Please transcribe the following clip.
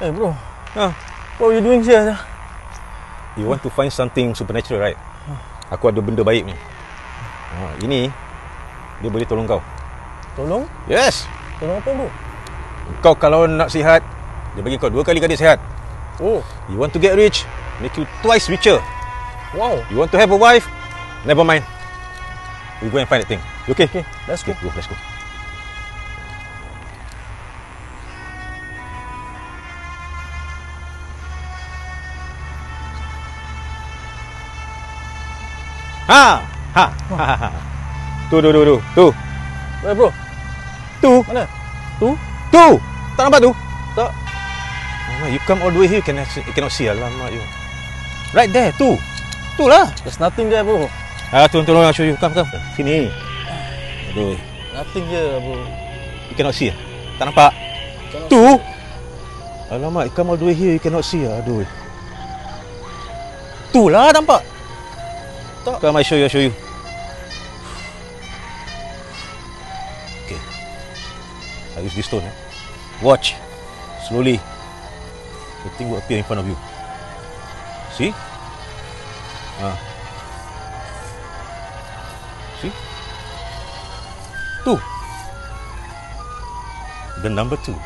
Eh bro, Ha. what are you doing here? You want to find something supernatural, right? Aku ada benda baik ni. Ha, ini dia boleh tolong kau. Tolong? Yes. Tolong apa bro? Kau kalau nak sihat, dia bagi kau dua kali gadis sihat. Oh, You want to get rich, make you twice richer. wow. You want to have a wife, never mind. We go and find that thing. You okay? Okay, let's go. Okay, go, let's go. Ha, ha, ha, ha, ha. Tu, tu, tu, tu, tu, Eh bro, tu, mana? Tu? tu. Tak nampak tu? Tak. Alamak, you come all the way here, you cannot, see- you cannot see. Alamak, you. Right there, tu. Tu lah. There's nothing there bro. Ah, tu, tolong I'll show you. Come, come. Sini. Aduh, Nothing here bro. you cannot see. ah? Tak nampak? Cannot Tu. see. Alamak, you come all the way here, you cannot see. ah. Aduh. Tu lah, nampak? Tak. Come, I show you, I show you. Okay. I use this stone. Eh? Watch. Slowly. The thing will appear in front of you. See? Ah. See? Tu. The number two.